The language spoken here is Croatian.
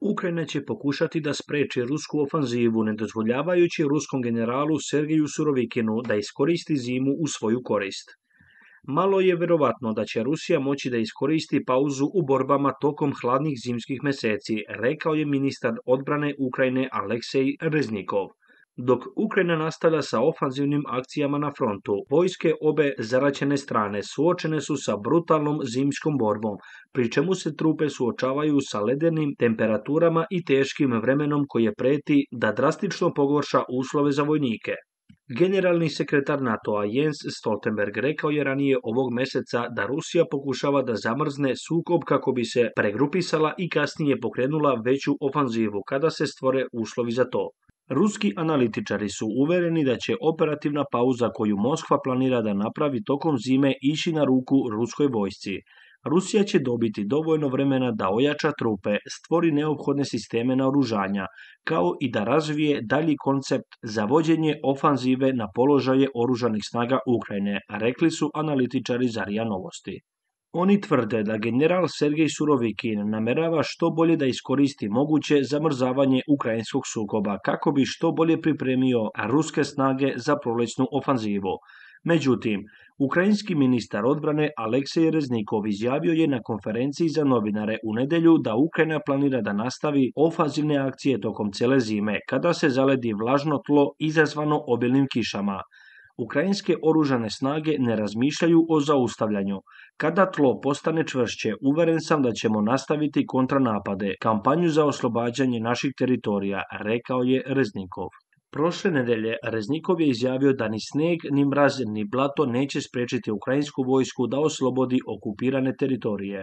Ukrajina će pokušati da spreči rusku ofanzivu, ne dozvoljavajući ruskom generalu Sergeju Surovikinu da iskoristi zimu u svoju korist. Malo je verovatno da će Rusija moći da iskoristi pauzu u borbama tokom hladnih zimskih meseci, rekao je ministar odbrane Ukrajine Aleksej Reznikov. Dok Ukrajina nastavlja sa ofanzivnim akcijama na frontu, vojske obe zaraćene strane suočene su sa brutalnom zimskom borbom, pri čemu se trupe suočavaju sa ledenim temperaturama i teškim vremenom koje preti da drastično pogorša uslove za vojnike. Generalni sekretar NATO-a Jens Stoltenberg rekao je ranije ovog meseca da Rusija pokušava da zamrzne sukob kako bi se pregrupisala i kasnije pokrenula veću ofanzivu kada se stvore uslovi za to. Ruski analitičari su uvereni da će operativna pauza koju Moskva planira da napravi tokom zime ići na ruku ruskoj vojsci. Rusija će dobiti dovoljno vremena da ojača trupe, stvori neophodne sisteme naoružanja, kao i da razvije dalji koncept za vođenje ofanzive na položaje oružanih snaga Ukrajine, rekli su analitičari za RIA Novosti. Oni tvrde da general Sergej Surovikin namerava što bolje da iskoristi moguće zamrzavanje ukrajinskog sukoba kako bi što bolje pripremio ruske snage za prolećnu ofanzivu. Međutim, ukrajinski ministar odbrane Aleksej Reznikov izjavio je na konferenciji za novinare u nedelju da Ukrajina planira da nastavi ofanzivne akcije tokom cele zime, kada se zaledi vlažno tlo izazvano obilnim kišama. Ukrajinske oružane snage ne razmišljaju o zaustavljanju. Kada tlo postane čvršće, uveren sam da ćemo nastaviti kontranapade, kampanju za oslobađanje naših teritorija, rekao je Reznikov. Prošle nedelje Reznikov je izjavio da ni sneg, ni mraz, ni blato neće sprečiti ukrajinsku vojsku da oslobodi okupirane teritorije.